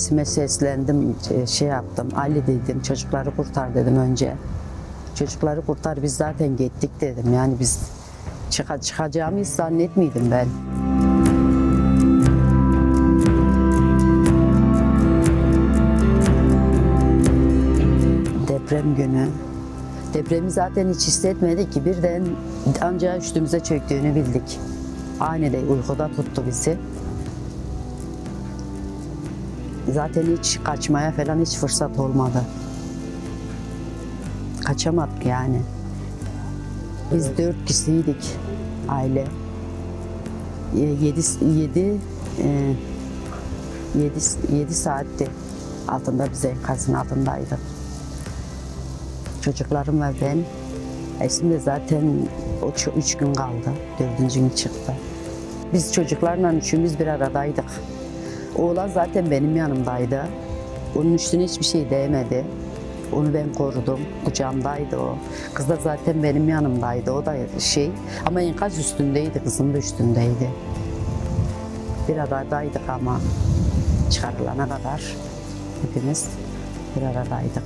Esime seslendim, şey- şey yaptım. Ali dedim, çocukları kurtar dedim önce. Çocukları kurtar, biz zaten gittik dedim. Yani biz çıka, çıkacağımı hiç zannetmiydim ben. Deprem günü. Depremi zaten hiç hissetmedik ki birden ancak üstümüze çöktüğünü bildik. Aniden uykuda tuttu bizi. Zaten hiç kaçmaya falan hiç fırsat olmadı. Kaçamadık yani. Biz dört kişiydik aile. Yedi, yedi, e, yedi, yedi saatti altında biz enkazın altındaydık. Çocuklarım ve ben. Eşim de zaten o üç gün kaldı. Dördüncü gün çıktı. Biz çocuklarla üçümüz bir aradaydık. Oğlan zaten benim yanımdaydı. Onun üstüne hiçbir şey değmedi. Onu ben korudum. Kucağımdaydı o. Kız da zaten benim yanımdaydı. O da şey ama enkaz üstündeydi. Kızım da üstündeydi. Bir aradaydık ama çıkarılana kadar hepimiz bir aradaydık.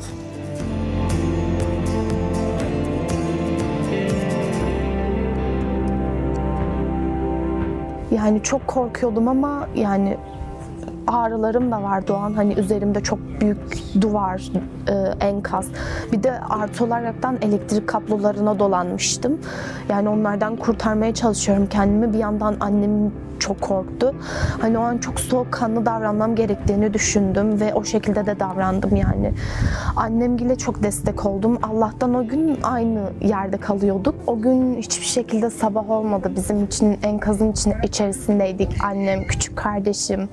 Yani çok korkuyordum ama yani ağrılarım da vardı o an. Hani üzerimde çok büyük duvar, e, enkaz. Bir de artı olaraktan elektrik kablolarına dolanmıştım. Yani onlardan kurtarmaya çalışıyorum kendimi. Bir yandan annem çok korktu. Hani o an çok soğukkanlı davranmam gerektiğini düşündüm ve o şekilde de davrandım yani. Annemgile çok destek oldum. Allah'tan o gün aynı yerde kalıyorduk. O gün hiçbir şekilde sabah olmadı. Bizim için enkazın içine, içerisindeydik. Annem, küçük kardeşim,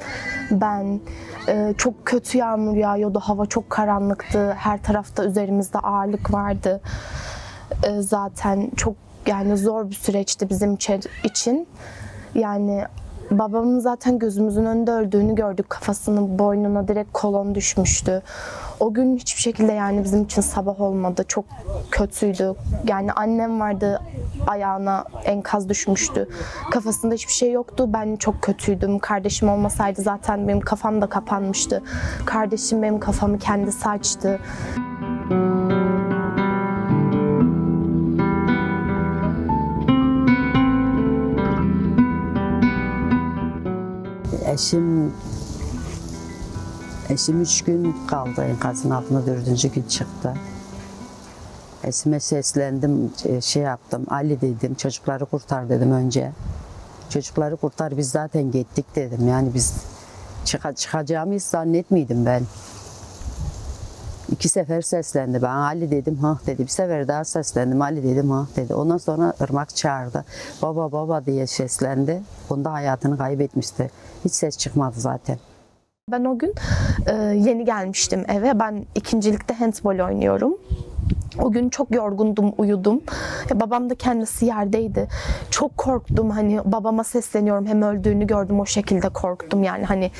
ben. Ee, çok kötü yağmur yağıyordu. Hava çok karanlıktı. Her tarafta üzerimizde ağırlık vardı. Ee, zaten çok yani zor bir süreçti bizim için. Yani babamın zaten gözümüzün önünde öldüğünü gördük. Kafasının boynuna direkt kolon düşmüştü. O gün hiçbir şekilde yani bizim için sabah olmadı. Çok kötüydü. Yani annem vardı ayağına enkaz düşmüştü. Kafasında hiçbir şey yoktu. Ben çok kötüydüm. Kardeşim olmasaydı zaten benim kafam da kapanmıştı. Kardeşim benim kafamı kendisi açtı. Eşim eşim üç gün kaldı enkazın altında dördüncü gün çıktı. Eşime seslendim, e, şey yaptım. Ali dedim, çocukları kurtar dedim önce. Çocukları kurtar, biz zaten gittik dedim. Yani biz çıka, çıkacağımı hiç ben. İki sefer seslendi. Ben Ali dedim ha dedi. Bir sefer daha seslendim. Ali dedim ha dedi. Ondan sonra Irmak çağırdı. Baba baba diye seslendi. Bunda hayatını kaybetmişti. Hiç ses çıkmadı zaten. Ben o gün e, yeni gelmiştim eve. Ben ikincilikte handball oynuyorum. O gün çok yorgundum, uyudum. Ya babam da kendisi yerdeydi. Çok korktum hani babama sesleniyorum hem öldüğünü gördüm o şekilde korktum yani hani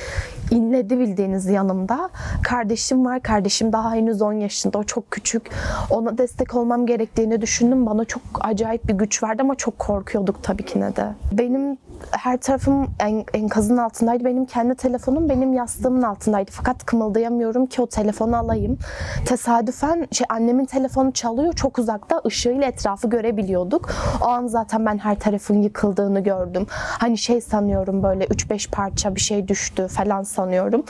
inledi bildiğiniz yanımda. Kardeşim var. Kardeşim daha henüz 10 yaşında. O çok küçük. Ona destek olmam gerektiğini düşündüm. Bana çok acayip bir güç verdi ama çok korkuyorduk tabii ki ne de. Benim her tarafım en, enkazın altındaydı. Benim kendi telefonum benim yastığımın altındaydı. Fakat kımıldayamıyorum ki o telefonu alayım. Tesadüfen şey, annemin telefonu çalıyor. Çok uzakta ışığıyla etrafı görebiliyorduk. O an zaten ben her tarafın yıkıldığını gördüm. Hani şey sanıyorum böyle 3-5 parça bir şey düştü falan sanıyorum.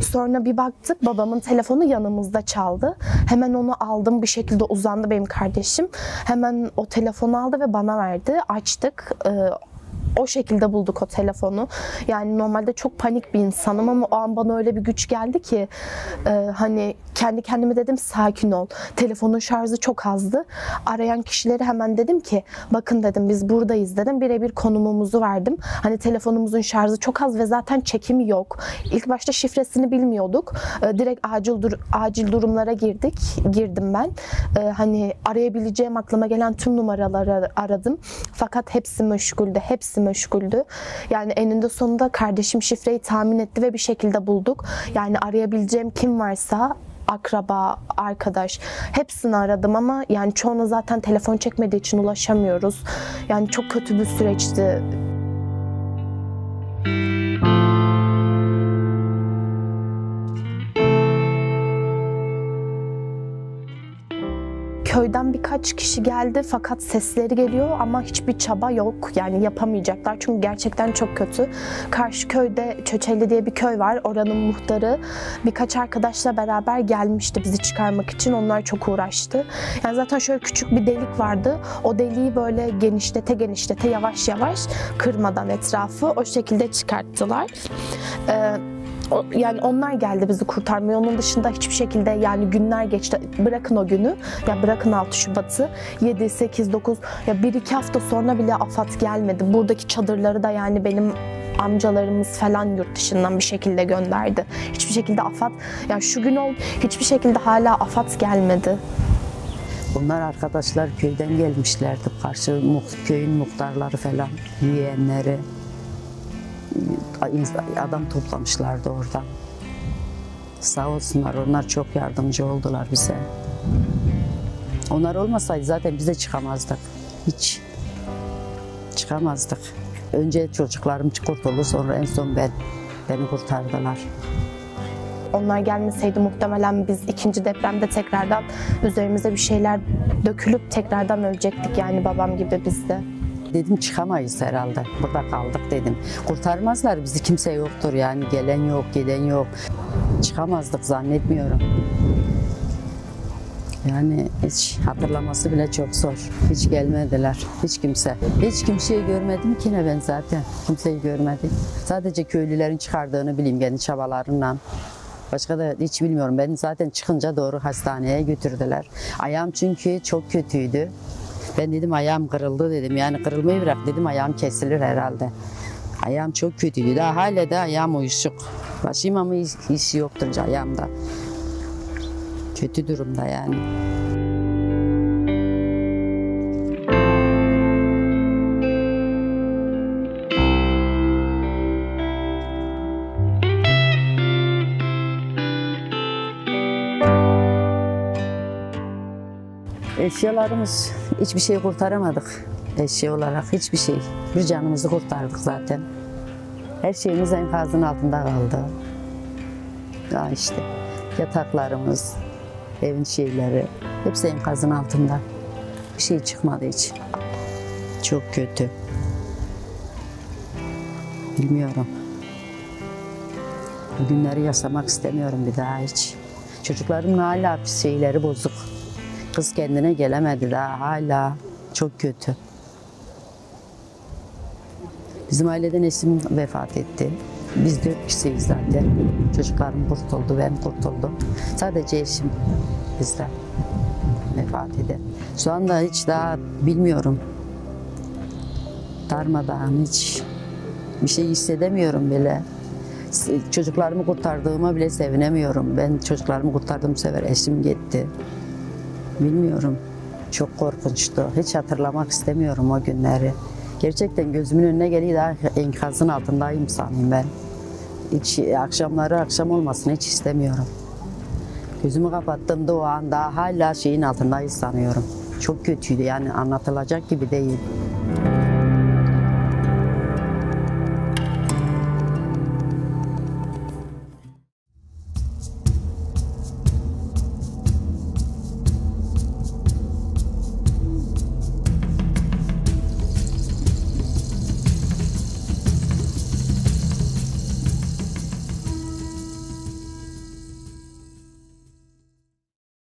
Sonra bir baktık babamın telefonu yanımızda çaldı. Hemen onu aldım bir şekilde uzandı benim kardeşim. Hemen o telefonu aldı ve bana verdi. Açtık. Ee, o şekilde bulduk o telefonu. Yani normalde çok panik bir insanım ama o an bana öyle bir güç geldi ki e, hani kendi kendime dedim sakin ol. Telefonun şarjı çok azdı. Arayan kişilere hemen dedim ki bakın dedim biz buradayız dedim. Birebir konumumuzu verdim. Hani telefonumuzun şarjı çok az ve zaten çekimi yok. İlk başta şifresini bilmiyorduk. E, direkt acil dur acil durumlara girdik. Girdim ben. E, hani arayabileceğim aklıma gelen tüm numaraları aradım. Fakat hepsi meşguldü. Hepsi meşguldü. Yani eninde sonunda kardeşim şifreyi tahmin etti ve bir şekilde bulduk. Yani arayabileceğim kim varsa akraba, arkadaş hepsini aradım ama yani çoğuna zaten telefon çekmediği için ulaşamıyoruz. Yani çok kötü bir süreçti. Köyden birkaç kişi geldi fakat sesleri geliyor ama hiçbir çaba yok. Yani yapamayacaklar çünkü gerçekten çok kötü. Karşı köyde Çöçeli diye bir köy var. Oranın muhtarı birkaç arkadaşla beraber gelmişti bizi çıkarmak için. Onlar çok uğraştı. Yani zaten şöyle küçük bir delik vardı. O deliği böyle genişlete genişlete yavaş yavaş kırmadan etrafı o şekilde çıkarttılar. Ee, o- yani onlar geldi bizi kurtarmaya. Onun dışında hiçbir şekilde yani günler geçti. Bırakın o günü. Ya bırakın 6 Şubat'ı. 7, 8, 9 ya 1-2 hafta sonra bile AFAD gelmedi. Buradaki çadırları da yani benim amcalarımız falan yurt dışından bir şekilde gönderdi. Hiçbir şekilde AFAD ya şu gün oldu hiçbir şekilde hala AFAD gelmedi. Bunlar arkadaşlar köyden gelmişlerdi. Karşı köyün muhtarları falan, yeğenleri. Adam toplamışlardı orada. Sağ olsunlar onlar çok yardımcı oldular bize. Onlar olmasaydı zaten biz de çıkamazdık. Hiç çıkamazdık. Önce çocuklarım kurtuldu sonra en son ben. Beni kurtardılar. Onlar gelmeseydi muhtemelen biz ikinci depremde tekrardan üzerimize bir şeyler dökülüp tekrardan ölecektik yani babam gibi biz de. Dedim çıkamayız herhalde. Burada kaldık dedim. Kurtarmazlar bizi kimse yoktur yani gelen yok giden yok. Çıkamazdık zannetmiyorum. Yani hiç hatırlaması bile çok zor. Hiç gelmediler. Hiç kimse. Hiç kimseyi görmedim ki ne ben zaten. Kimseyi görmedim. Sadece köylülerin çıkardığını bileyim kendi çabalarından. Başka da hiç bilmiyorum. Beni zaten çıkınca doğru hastaneye götürdüler. Ayağım çünkü çok kötüydü. Ben dedim ayağım kırıldı dedim. Yani kırılmayı bırak dedim ayağım kesilir herhalde. Ayağım çok kötüydü. Daha hala da ayağım uyuşuk. Başım ama hiç, hiç yoktur ayağımda. Kötü durumda yani. Eşyalarımız hiçbir şey kurtaramadık. Eşya olarak hiçbir şey. Bir canımızı kurtardık zaten. Her şeyimiz enkazın altında kaldı. Ya işte yataklarımız, evin şeyleri hepsi enkazın altında. Bir şey çıkmadı hiç. Çok kötü. Bilmiyorum. Bu günleri yaşamak istemiyorum bir daha hiç. Çocuklarımın hala şeyleri bozuk. Kız kendine gelemedi daha hala. Çok kötü. Bizim aileden eşim vefat etti. Biz dört kişiyiz zaten. Çocuklarım kurtuldu, ben kurtuldum. Sadece eşim bizden vefat etti. Şu anda hiç daha bilmiyorum. Darmadağın hiç bir şey hissedemiyorum bile. Çocuklarımı kurtardığıma bile sevinemiyorum. Ben çocuklarımı kurtardığım sefer eşim gitti. Bilmiyorum. Çok korkunçtu. Hiç hatırlamak istemiyorum o günleri. Gerçekten gözümün önüne geliyor daha enkazın altındayım sanayım ben. Hiç akşamları akşam olmasını hiç istemiyorum. Gözümü kapattığımda o anda hala şeyin altındayız sanıyorum. Çok kötüydü yani anlatılacak gibi değil.